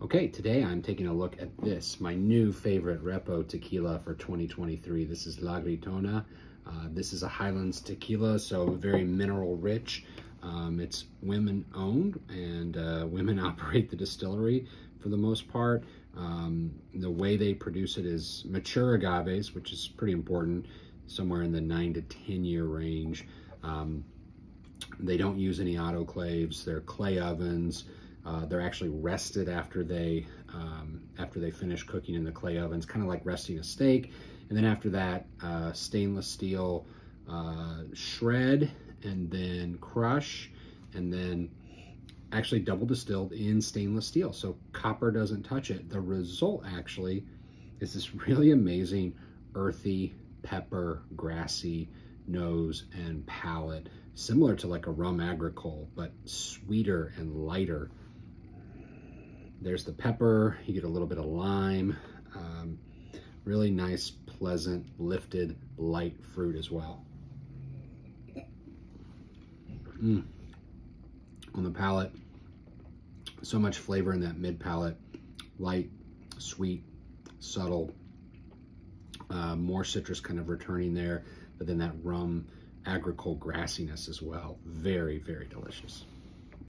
Okay, today I'm taking a look at this, my new favorite Repo tequila for 2023. This is La Gritona. Uh, this is a Highlands tequila, so very mineral rich. Um, it's women owned and uh, women operate the distillery for the most part. Um, the way they produce it is mature agaves, which is pretty important, somewhere in the nine to 10 year range. Um, they don't use any autoclaves, they're clay ovens. Uh, they're actually rested after they um, after they finish cooking in the clay ovens, kind of like resting a steak. And then after that, uh, stainless steel uh, shred and then crush and then actually double distilled in stainless steel. So copper doesn't touch it. The result actually is this really amazing earthy, pepper, grassy nose and palate, similar to like a rum agricole, but sweeter and lighter there's the pepper. You get a little bit of lime. Um, really nice, pleasant, lifted, light fruit as well. Mm. On the palate, so much flavor in that mid palate. Light, sweet, subtle. Uh, more citrus kind of returning there, but then that rum agricole grassiness as well. Very, very delicious.